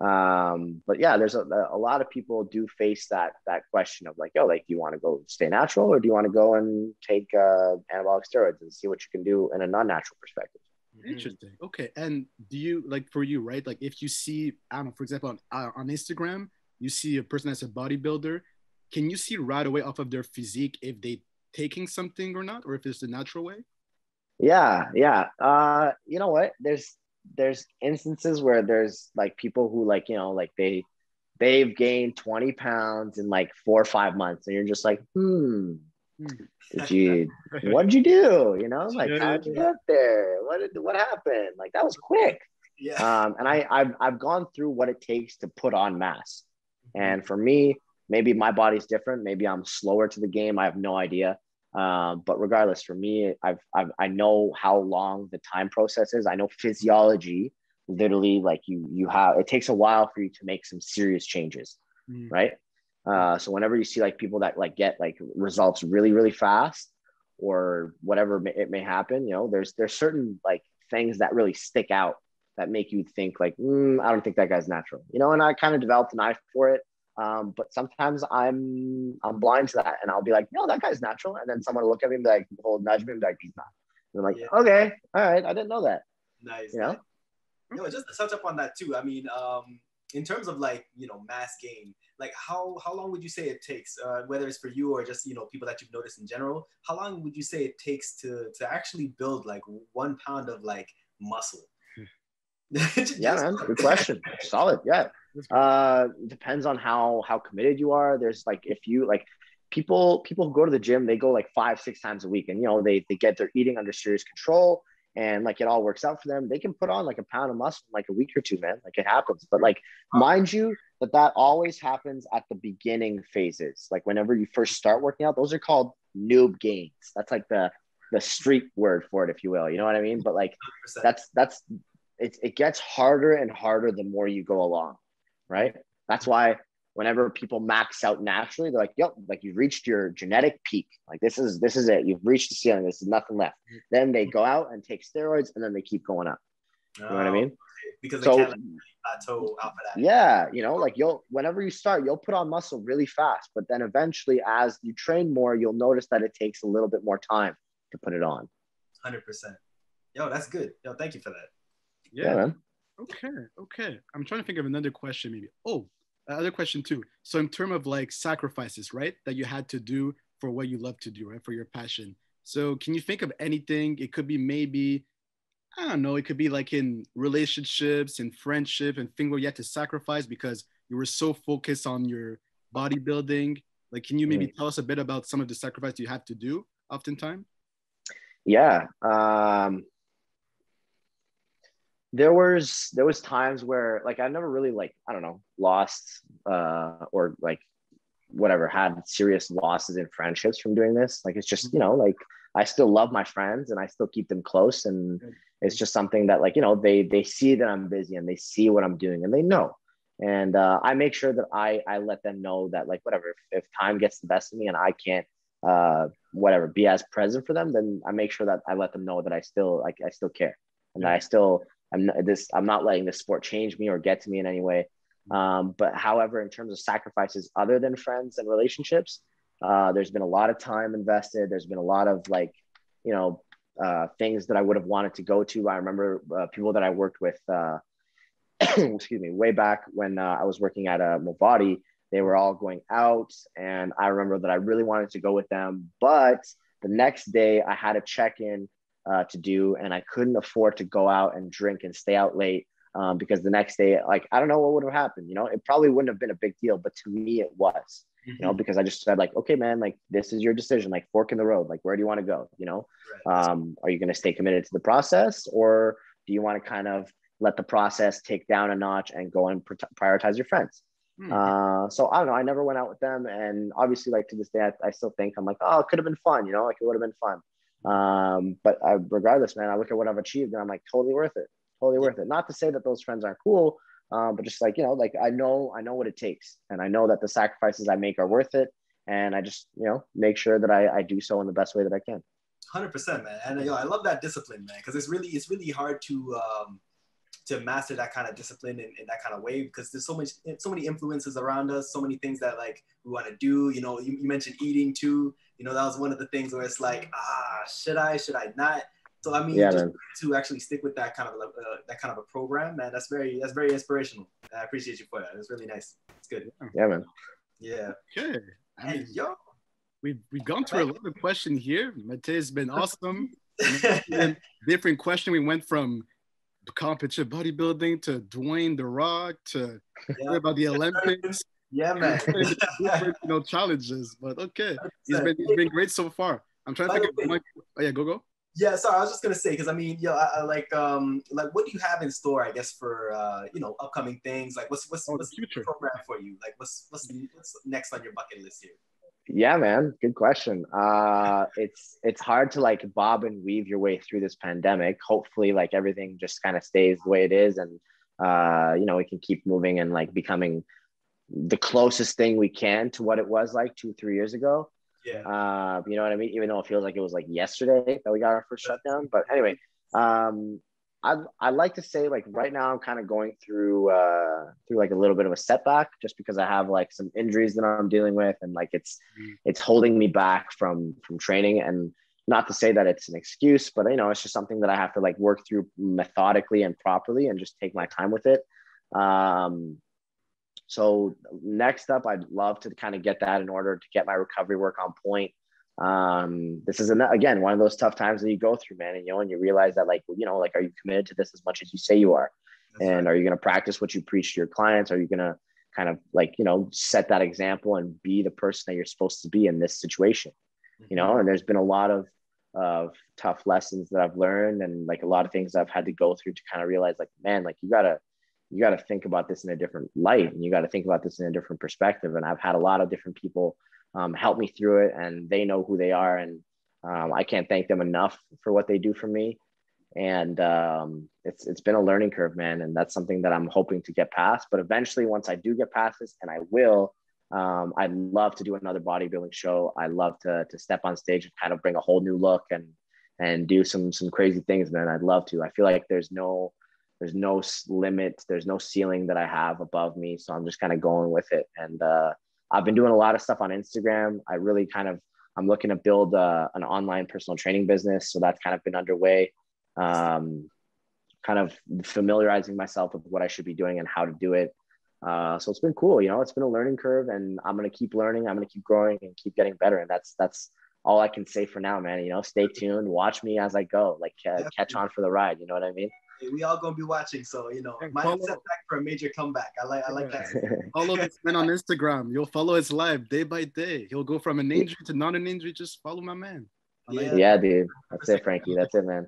um but yeah there's a, a lot of people do face that that question of like oh like do you want to go stay natural or do you want to go and take uh anabolic steroids and see what you can do in a non-natural perspective? Interesting. Okay and do you like for you right like if you see i don't know for example on, uh, on instagram you see a person as a bodybuilder can you see right away off of their physique if they taking something or not or if it's the natural way? Yeah yeah. Uh you know what? There's there's instances where there's like people who like you know like they they've gained 20 pounds in like four or five months and you're just like hmm did you what did you do? You know like how did you get there? What did what happened? Like that was quick. Yeah. Um and i I've, I've gone through what it takes to put on mass. And for me maybe my body's different. Maybe i'm slower to the game. I have no idea um, but regardless, for me, I've, I've I know how long the time process is. I know physiology, literally, like you you have it takes a while for you to make some serious changes, mm. right? Uh, so whenever you see like people that like get like results really really fast, or whatever it may happen, you know, there's there's certain like things that really stick out that make you think like, mm, I don't think that guy's natural, you know. And I kind of developed an eye for it. Um, but sometimes I'm I'm blind to that, and I'll be like, no, that guy's natural, and then someone will look at me and be like, hold, nudge me, and be like, he's not. And I'm like, yeah. okay, all right, I didn't know that. Nice. You know. You know, just to touch up on that too. I mean, um, in terms of like you know mass gain, like how how long would you say it takes, uh, whether it's for you or just you know people that you've noticed in general? How long would you say it takes to to actually build like one pound of like muscle? yeah, man. Good question. Solid. Yeah. Uh, depends on how how committed you are. There's like if you like people people who go to the gym, they go like five six times a week, and you know they they get their eating under serious control, and like it all works out for them. They can put on like a pound of muscle in like a week or two, man. Like it happens. But like mind you that that always happens at the beginning phases. Like whenever you first start working out, those are called noob gains. That's like the the street word for it, if you will. You know what I mean? But like 100%. that's that's it, it gets harder and harder the more you go along right? That's why whenever people max out naturally, they're like, yep, like you've reached your genetic peak. Like this is this is it. You've reached the ceiling. This is nothing left. Then they go out and take steroids and then they keep going up. You know what I oh, mean? Because so, can't plateau out for that. Yeah, you know, like you'll whenever you start, you'll put on muscle really fast, but then eventually as you train more, you'll notice that it takes a little bit more time to put it on. 100%. Yo, that's good. Yo, thank you for that. Yeah, yeah man. Okay, okay. I'm trying to think of another question, maybe. Oh, other question too. So, in terms of like sacrifices, right, that you had to do for what you love to do, right, for your passion. So, can you think of anything? It could be maybe, I don't know, it could be like in relationships and friendship and things where you had to sacrifice because you were so focused on your bodybuilding. Like, can you maybe mm. tell us a bit about some of the sacrifice you have to do oftentimes? Yeah. Um, there was there was times where like I never really like I don't know lost uh or like whatever had serious losses in friendships from doing this. Like it's just you know like I still love my friends and I still keep them close and it's just something that like you know they they see that I'm busy and they see what I'm doing and they know. And uh, I make sure that I I let them know that like whatever if, if time gets the best of me and I can't uh whatever be as present for them then I make sure that I let them know that I still like I still care and that I still I'm not, this I'm not letting this sport change me or get to me in any way. Um, but however, in terms of sacrifices other than friends and relationships, uh, there's been a lot of time invested. There's been a lot of like, you know, uh, things that I would have wanted to go to. I remember uh, people that I worked with, uh, excuse me, way back when uh, I was working at a uh, Movati, they were all going out. And I remember that I really wanted to go with them. But the next day I had to check in uh, to do, and I couldn't afford to go out and drink and stay out late um, because the next day, like I don't know what would have happened. You know, it probably wouldn't have been a big deal, but to me, it was. You know, mm-hmm. because I just said like, okay, man, like this is your decision, like fork in the road. Like, where do you want to go? You know, um, are you going to stay committed to the process, or do you want to kind of let the process take down a notch and go and prioritize your friends? Mm-hmm. Uh, so I don't know. I never went out with them, and obviously, like to this day, I, I still think I'm like, oh, it could have been fun. You know, like it would have been fun. Um, but I, regardless, man, I look at what I've achieved and I'm like, totally worth it. Totally worth it. Not to say that those friends aren't cool, um, but just like, you know, like I know, I know what it takes and I know that the sacrifices I make are worth it. And I just, you know, make sure that I, I do so in the best way that I can. Hundred percent, man. And you know, I love that discipline, man, because it's really, it's really hard to, um, to master that kind of discipline in, in that kind of way because there's so much so many influences around us so many things that like we want to do you know you, you, mentioned eating too you know that was one of the things where it's like ah should i should i not? So i mean yeah, to actually stick with that kind of uh, that kind of a program man that's very that's very inspirational. I appreciate you for that. It's really nice. It's good. Yeah man. Yeah. Okay I mean, yo. we've, we've gone through a lot of questions here. Matei has been awesome. Different question. We went from competition bodybuilding to Dwayne the Rock to yeah. about the Olympics. Yeah, man. you know, challenges, but okay, he's been he's been great so far. I'm trying to think of my, oh, yeah, go go. Yeah, sorry, I was just gonna say because I mean, yeah, I, I, like um like what do you have in store? I guess for uh you know upcoming things. Like what's what's oh, what's the future program for you? Like what's what's what's next on your bucket list here? Yeah, man, good question. Uh, it's it's hard to like bob and weave your way through this pandemic. Hopefully, like everything just kind of stays the way it is, and uh, you know we can keep moving and like becoming the closest thing we can to what it was like two three years ago. Yeah. Uh, you know what I mean? Even though it feels like it was like yesterday that we got our first shutdown, but anyway, um, I I like to say like right now I'm kind of going through uh through like a little bit of a setback just because I have like some injuries that I'm dealing with and like it's mm. it's holding me back from from training and not to say that it's an excuse but you know it's just something that I have to like work through methodically and properly and just take my time with it um so next up I'd love to kind of get that in order to get my recovery work on point um this is an, again one of those tough times that you go through man and you know and you realize that like you know like are you committed to this as much as you say you are That's and right. are you going to practice what you preach to your clients are you going to kind of like you know set that example and be the person that you're supposed to be in this situation mm-hmm. you know and there's been a lot of of tough lessons that I've learned and like a lot of things I've had to go through to kind of realize like man like you got to you got to think about this in a different light and you got to think about this in a different perspective and I've had a lot of different people um, help me through it and they know who they are and um, i can't thank them enough for what they do for me and um, it's it's been a learning curve man and that's something that i'm hoping to get past but eventually once i do get past this and i will um, i'd love to do another bodybuilding show. I love to, to step on stage and kind of bring a whole new look and and do some some crazy things man. I'd love to. I feel like there's no there's no limit there's no ceiling that i have above me so i'm just kind of going with it and uh, I've been doing a lot of stuff on Instagram. I really kind of I'm looking to build uh, an online personal training business, so that's kind of been underway. Um, kind of familiarizing myself with what I should be doing and how to do it. Uh, so it's been cool, you know. It's been a learning curve, and I'm gonna keep learning. I'm gonna keep growing and keep getting better, and that's that's all I can say for now, man. You know, stay tuned, watch me as I go, like uh, catch on for the ride. You know what I mean? We all gonna be watching. So you know, my setback for a major comeback. I like I like that. follow this man on Instagram. You'll follow his live day by day. He'll go from an injury to not an injury. Just follow my man. yeah. yeah, dude. That's it, Frankie. That's it, man.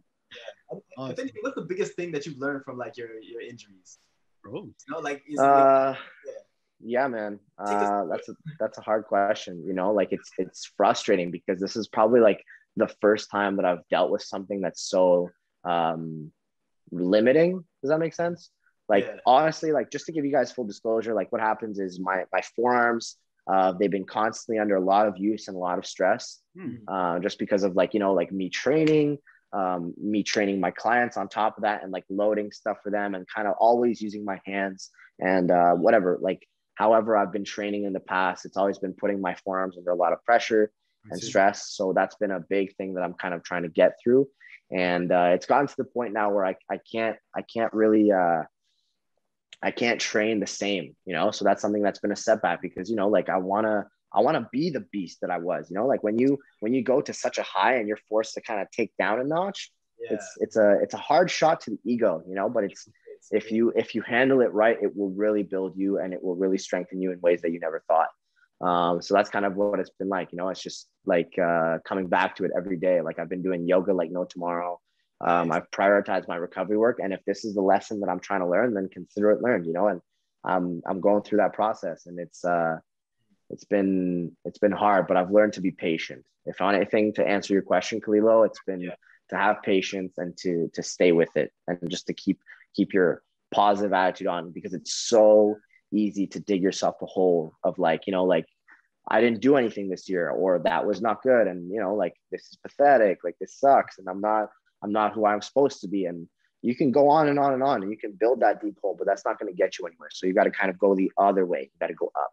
Yeah. I, I think what's the biggest thing that you've learned from like your your injuries? Bro. You know, like uh, like, yeah. yeah. man. Uh, that's a that's a hard question. You know, like it's it's frustrating because this is probably like the first time that I've dealt with something that's so um limiting. Does that make sense? Like yeah. honestly, like just to give you guys full disclosure, like what happens is my my forearms, uh, they've been constantly under a lot of use and a lot of stress, hmm. uh, just because of like you know like me training, um, me training my clients on top of that, and like loading stuff for them, and kind of always using my hands and uh, whatever. Like however I've been training in the past, it's always been putting my forearms under a lot of pressure and stress. So that's been a big thing that I'm kind of trying to get through and uh, it's gotten to the point now where I, I can't I can't really uh, I can't train the same, you know. So that's something that's been a setback because you know, like I wanna I wanna be the beast that I was, you know. Like when you when you go to such a high and you're forced to kind of take down a notch, yeah. it's it's a it's a hard shot to the ego, you know. But it's if you if you handle it right, it will really build you and it will really strengthen you in ways that you never thought. Um, so that's kind of what it's been like. You know, it's just like uh, coming back to it every day. Like I've been doing yoga like no tomorrow. Um, I've prioritized my recovery work, and if this is the lesson that I'm trying to learn, then consider it learned. You know, and I'm I'm going through that process, and it's uh, it's been it's been hard, but I've learned to be patient. If on anything, to answer your question, Kalilo, it's been yeah. to have patience and to to stay with it, and just to keep keep your positive attitude on because it's so easy to dig yourself a hole of like, you know, like I didn't do anything this year or that was not good. And, you know, like this is pathetic, like this sucks. And I'm not, I'm not who I'm supposed to be. And, you can go on and on and on and you can build that deep hole, but that's not going to get you anywhere. So you got to kind of go the other way. You got to go up.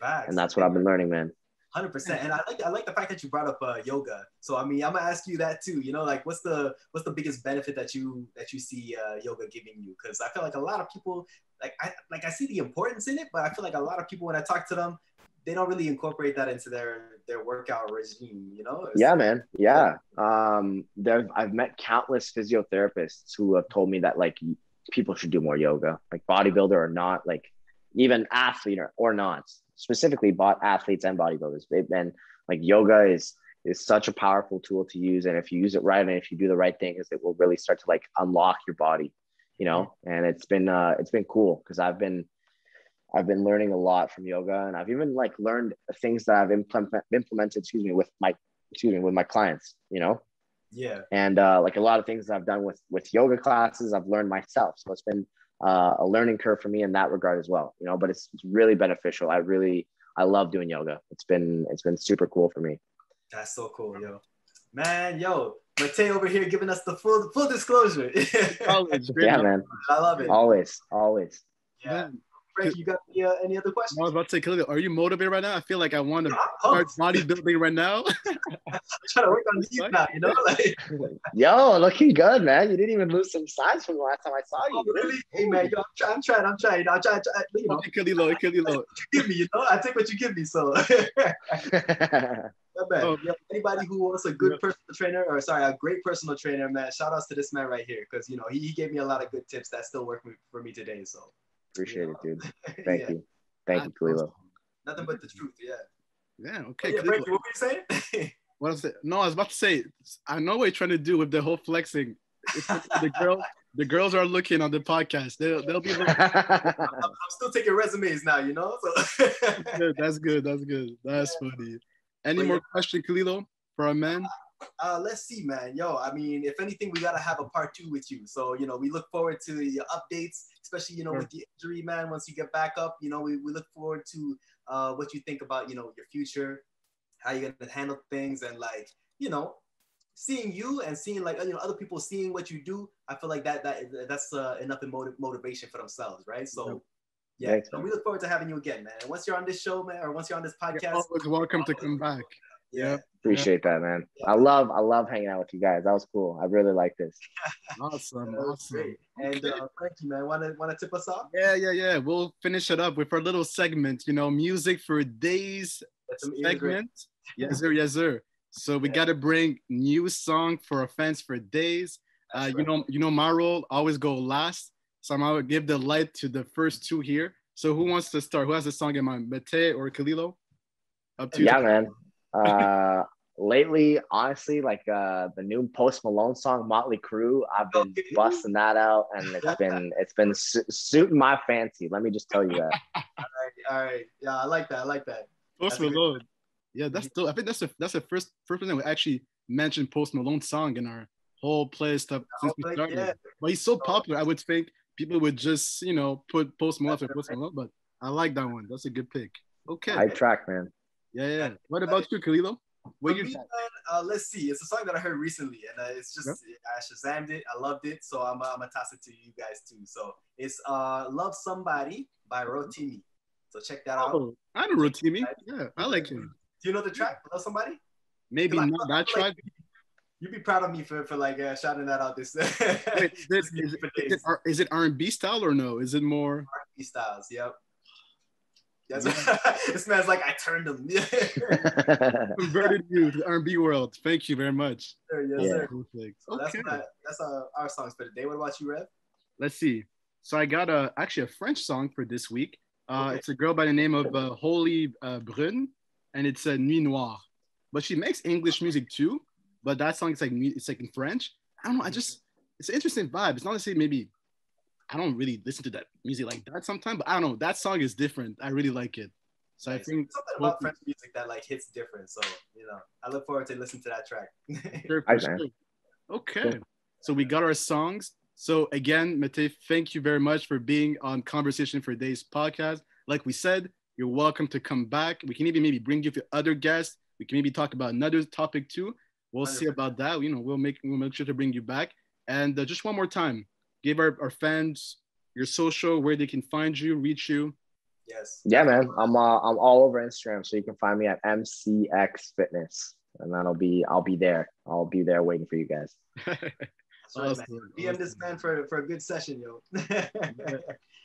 Facts. And that's what I've been learning, man. Hundred percent, and I like I like the fact that you brought up uh, yoga. So I mean, I'm gonna ask you that too. You know, like what's the what's the biggest benefit that you that you see uh, yoga giving you? Because I feel like a lot of people like I like I see the importance in it, but I feel like a lot of people when I talk to them, they don't really incorporate that into their their workout regime. You know? It's, yeah, man. Yeah. Um, there I've met countless physiotherapists who have told me that like people should do more yoga, like bodybuilder or not, like even athlete or, or not specifically bought athletes and bodybuilders. They've been like yoga is is such a powerful tool to use, and if you use it right and if you do the right things, it will really start to like unlock your body, you know. And it's been uh, it's been cool because I've been I've been learning a lot from yoga, and I've even like learned things that I've implement, implemented, excuse me, with my excuse me with my clients, you know. Yeah. And uh, like a lot of things that I've done with with yoga classes, I've learned myself. So it's been uh, a learning curve for me in that regard as well. You know, but it's, it's really beneficial. I really I love doing yoga. It's been it's been super cool for me. That's so cool, yo. Man, yo, Matei over here giving us the full full disclosure. yeah, man. I love it. Always, always. Yeah. Frank, you got any, uh, any other questions? I was about to say, Khalil, are you motivated right now? I feel like I want to start bodybuilding right now. I'm trying to work on these now, you know? Like, yo, looking good, man. You didn't even lose some size from the last time I saw you. Oh, really? Hey, man, yo, I'm, try, I'm trying, I'm trying. I'm trying, try, you know. Khalil, Khalil. You give me, you know? I take what you give me, so. man. Oh. anybody who wants a good personal trainer, or sorry, a great personal trainer, man, shout outs to this man right here, because you know he, he gave me a lot of good tips that still work for me today. So Appreciate it, dude. Thank yeah. you. Thank you, Kalilo. Nothing but the truth, yeah. Yeah, okay. Oh, yeah, Frankie, what were you saying? what was it? No, I was about to say, I know what you're trying to do with the whole flexing. the girl, the girls are looking on the podcast. They'll, they'll be looking. I'm, I'm, still taking resumes now, you know. So. that's good. That's good. That's yeah. funny. Any but more yeah. question, Kalilo, for a man? Uh, let's see, man. Yo, I mean, if anything, we gotta have a part two with you. So, you know, we look forward to your updates, especially, you know, with the injury, man. Once you get back up, you know, we, we look forward to uh, what you think about, you know, your future, how you're gonna handle things, and like, you know, seeing you and seeing like you know other people seeing what you do. I feel like that that that's uh, enough motiv- motivation for themselves, right? So. Yeah, so we look forward to having you again, man. And once you're on this show, man, or once you're on this podcast, you're always welcome to come back. Yeah. Appreciate that, man. I love I love hanging out with you guys. That was cool. I really like this. awesome, awesome. And uh, thank you, man. Want to want to tip us off? Yeah, yeah, yeah. We'll finish it up with our little segment. You know, music for days segment. yes, sir. Yes, sir. So we yeah. got to bring new song for our fans for days. Uh, right. You know, you know, my role always go last. So I'm gonna give the light to the first two here. So who wants to start? Who has a song in mind, Matei or Kalilo? Up to yeah, you. man. Uh, lately, honestly, like uh, the new Post Malone song "Motley Crew," I've been okay. busting that out, and it's been it's been su- suiting my fancy. Let me just tell you that. all right, all right, yeah, I like that. I like that. Post that's Malone, yeah, that's still. I think that's the that's the first first time we actually mentioned Post Malone song in our whole playlist since we started. Yeah. But he's so popular, I would think people would just you know put Post Malone after Post Malone. But I like that one. That's a good pick. Okay. I track, man. Yeah, yeah. What about you, Kalilo? What you? Me, uh, let's see. It's a song that I heard recently, and uh, it's just yeah. I shazammed it. I loved it, so I'm, I'm gonna toss it to you guys too. So it's uh, "Love Somebody" by Rotimi. So check that out. Oh, I know Rotimi. Yeah, I like him. Do you know the track "Love Somebody"? Maybe not that track. You'd be proud of me for, for like uh, shouting that out this. Wait, is, it, is, it, is it R&B style or no? Is it more R&B styles? Yep. Yes. this man's like, I turned him. Converted you to the R&B world. Thank you very much. Sure, yes, yeah. sir. So okay. That's, my, that's uh, our songs for today. What about you, Rev? Let's see. So I got a actually a French song for this week. Uh, okay. It's a girl by the name of uh, Holly uh, Brune, and it's a uh, Nuit Noire. But she makes English music too. But that song is like it's like in French. I don't know. I just it's an interesting vibe. It's not to say maybe I don't really listen to that music like that sometimes, but I don't know. That song is different. I really like it. So nice. I think something about French music that like hits different. So you know, I look forward to listening to that track. sure, sure. Okay, so we got our songs. So again, Matei, thank you very much for being on Conversation for Days podcast. Like we said, you're welcome to come back. We can even maybe bring you to other guests. We can maybe talk about another topic too. We'll 100%. see about that. You know, we'll make we'll make sure to bring you back. And uh, just one more time, give our, our fans your social, where they can find you, reach you. Yes. Yeah, man. I'm uh, I'm all over Instagram, so you can find me at MCX Fitness, and that'll be I'll be there. I'll be there waiting for you guys. Sorry, man. DM this man for, for a good session, yo.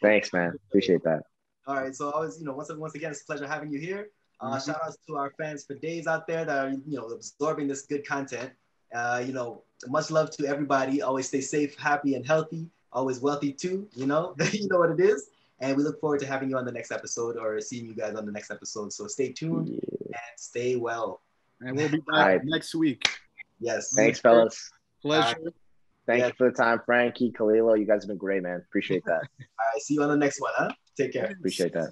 Thanks, man. Appreciate that. All right. So always, you know, once once again, it's a pleasure having you here. Uh, Mhm. Shout outs to our fans for days out there that are, you know, absorbing this good content. Uh, you know, much love to everybody. Always stay safe, happy, and healthy. Always wealthy too. You know, you know what it is. And we look forward to having you on the next episode or seeing you guys on the next episode. So stay tuned Yeah. and stay well. And we'll be back Alright. next week. Yes. Thanks, fellas. Pleasure. Thank Yeah. you for the time, Frankie, Kalilo. You guys have been great, man. Appreciate that. All right. See you on the next one, huh? Take care. Appreciate that.